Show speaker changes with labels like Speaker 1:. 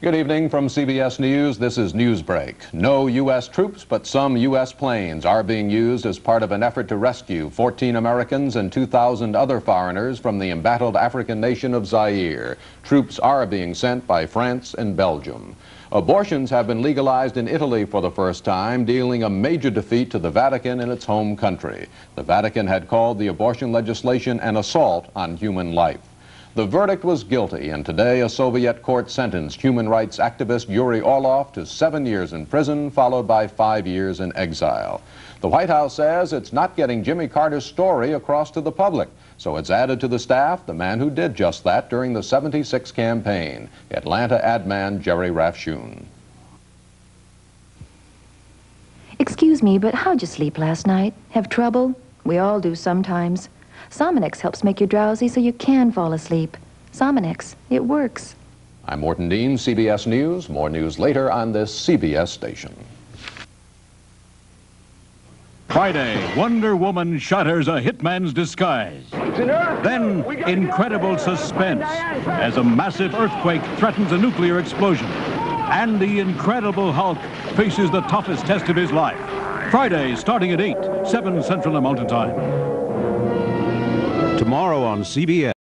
Speaker 1: Good evening from CBS News. This is Newsbreak. No U.S. troops, but some U.S. planes are being used as part of an effort to rescue 14 Americans and 2,000 other foreigners from the embattled African nation of Zaire. Troops are being sent by France and Belgium. Abortions have been legalized in Italy for the first time, dealing a major defeat to the Vatican in its home country. The Vatican had called the abortion legislation an assault on human life. The verdict was guilty, and today a Soviet court sentenced human rights activist Yuri Orlov to seven years in prison, followed by five years in exile. The White House says it's not getting Jimmy Carter's story across to the public, so it's added to the staff the man who did just that during the 76 campaign, Atlanta ad man Jerry Rafshoon.
Speaker 2: Excuse me, but how'd you sleep last night? Have trouble? We all do sometimes. Sominex helps make you drowsy so you can fall asleep. Sominex, it works.
Speaker 1: I'm Morton Dean, CBS News. More news later on this CBS station.
Speaker 3: Friday, Wonder Woman shatters a hitman's disguise. Then, incredible suspense as a massive earthquake threatens a nuclear explosion. And the Incredible Hulk faces the toughest test of his life. Friday, starting at 8, 7 Central and Mountain Time.
Speaker 4: Tomorrow on CBS.